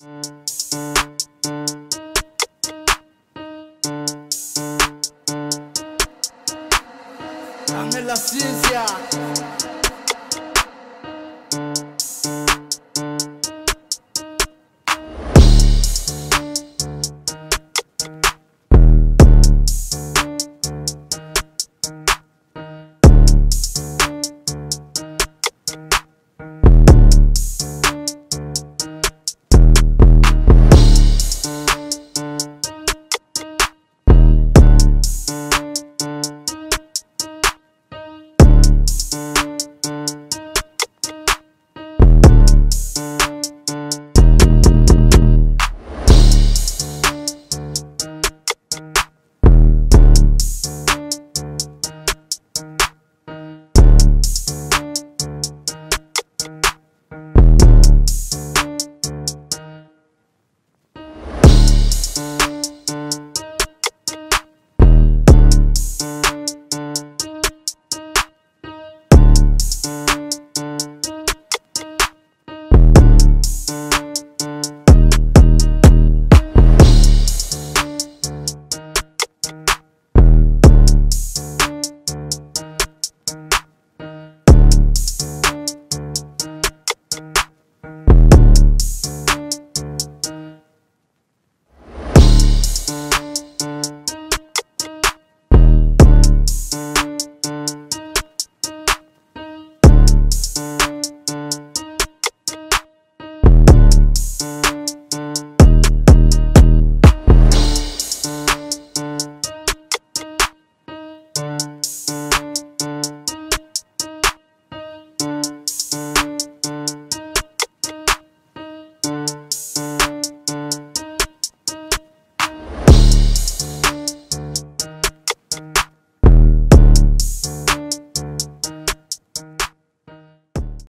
Ángel la ciencia.